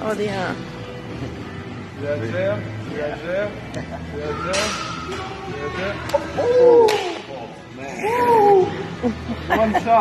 Oh, they yeah. Réagère, réagère, réagère, réagère. Oh, man. One shot.